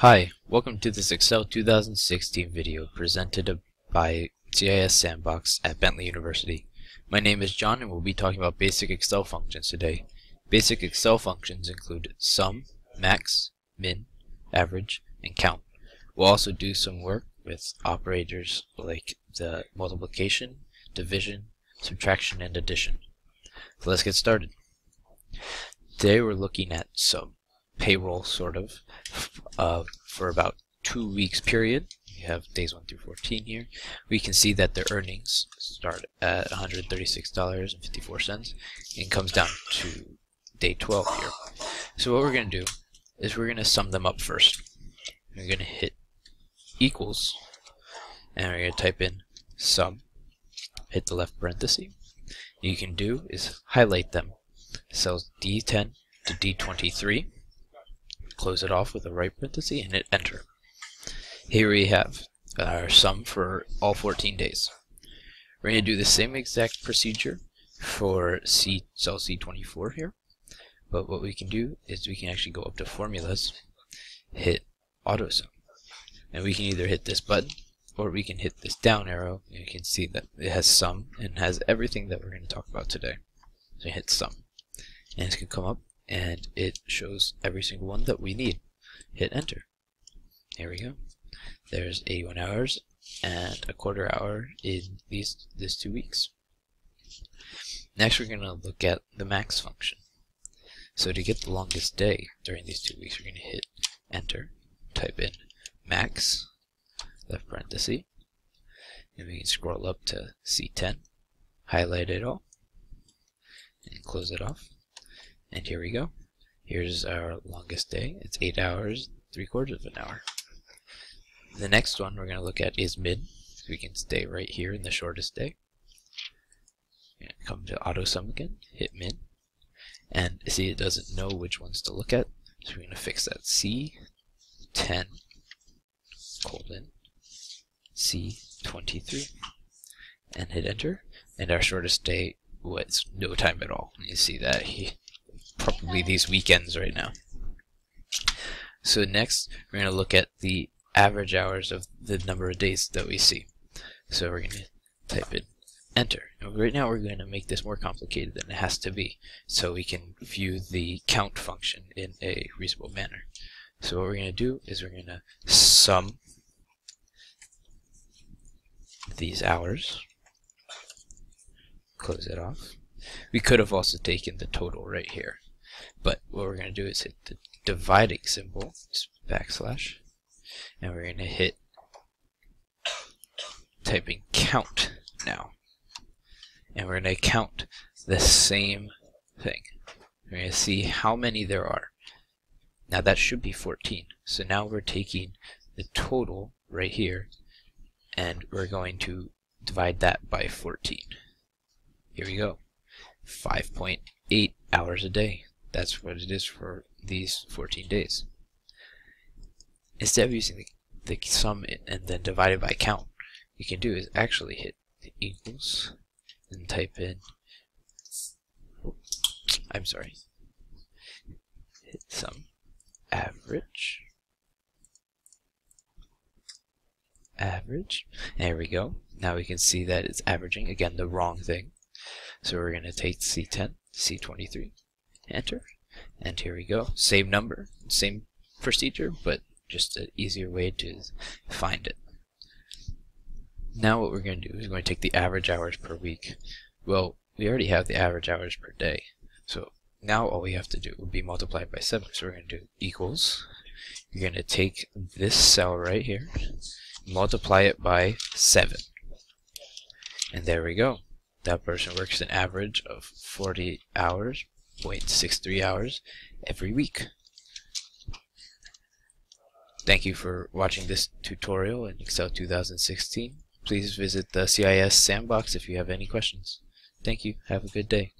Hi, welcome to this Excel 2016 video presented by CIS Sandbox at Bentley University. My name is John and we'll be talking about basic Excel functions today. Basic Excel functions include sum, max, min, average, and count. We'll also do some work with operators like the multiplication, division, subtraction, and addition. So let's get started. Today we're looking at some payroll sort of uh, for about two weeks period. We have days 1 through 14 here. We can see that their earnings start at $136.54 and comes down to day 12 here. So what we're going to do is we're going to sum them up first. We're going to hit equals and we're going to type in sum, hit the left parenthesis. What you can do is highlight them, cells D10 to D23, close it off with a right parenthesis and hit enter. Here we have our sum for all 14 days. We're going to do the same exact procedure for C cell C24 here, but what we can do is we can actually go up to formulas, hit auto sum, and we can either hit this button or we can hit this down arrow and you can see that it has sum and has everything that we're going to talk about today. So hit sum and it's going to come up and it shows every single one that we need. Hit enter. Here we go. There's 81 hours and a quarter hour in these this two weeks. Next we're going to look at the max function. So to get the longest day during these two weeks, we're going to hit enter, type in max, left parenthesis, and we can scroll up to C10, highlight it all, and close it off. And here we go. Here's our longest day. It's 8 hours, 3 quarters of an hour. The next one we're going to look at is. So we can stay right here in the shortest day. Come to auto sum again, hit min. And see it doesn't know which ones to look at. So we're going to fix that. C10 colon C23 and hit enter. And our shortest day was no time at all. You see that he probably these weekends right now. So next, we're going to look at the average hours of the number of days that we see. So we're going to type in enter. Right now we're going to make this more complicated than it has to be, so we can view the count function in a reasonable manner. So what we're going to do is we're going to sum these hours, close it off. We could have also taken the total right here. But what we're going to do is hit the dividing symbol, backslash, and we're going to hit typing count now. And we're going to count the same thing. We're going to see how many there are. Now that should be 14. So now we're taking the total right here and we're going to divide that by 14. Here we go. 5.8 hours a day. That's what it is for these 14 days. Instead of using the, the sum and then divided by count, you can do is actually hit equals and type in I'm sorry hit sum average average. There we go. Now we can see that it's averaging again the wrong thing. So we're going to take C10 C23 enter. And here we go. Same number same procedure but just an easier way to find it. Now what we're going to do is we're going to take the average hours per week. Well we already have the average hours per day. So now all we have to do would be multiplied by 7 so we're going to do equals. You're going to take this cell right here multiply it by 7 and there we go. That person works an average of 40 hours 0.63 hours every week. Thank you for watching this tutorial in Excel 2016. Please visit the CIS sandbox if you have any questions. Thank you. Have a good day.